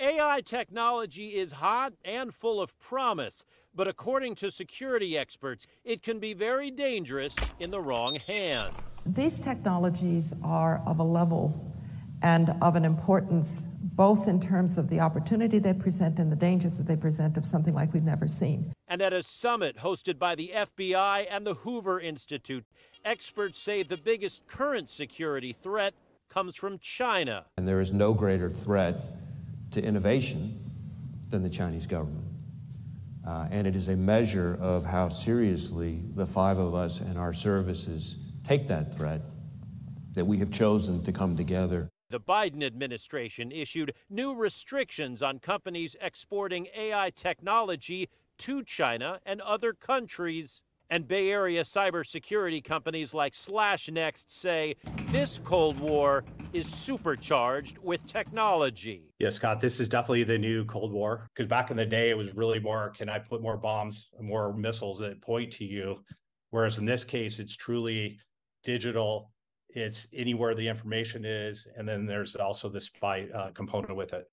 AI technology is hot and full of promise, but according to security experts, it can be very dangerous in the wrong hands. These technologies are of a level and of an importance, both in terms of the opportunity they present and the dangers that they present, of something like we've never seen. And at a summit hosted by the FBI and the Hoover Institute, experts say the biggest current security threat comes from China. And there is no greater threat to innovation than the Chinese government. Uh, and it is a measure of how seriously the five of us and our services take that threat that we have chosen to come together. The Biden administration issued new restrictions on companies exporting AI technology to China and other countries. And Bay Area cybersecurity companies like SlashNext say this Cold War is supercharged with technology. Yeah, Scott, this is definitely the new Cold War. Because back in the day, it was really more can I put more bombs, more missiles that point to you? Whereas in this case, it's truly digital, it's anywhere the information is. And then there's also the spy uh, component with it.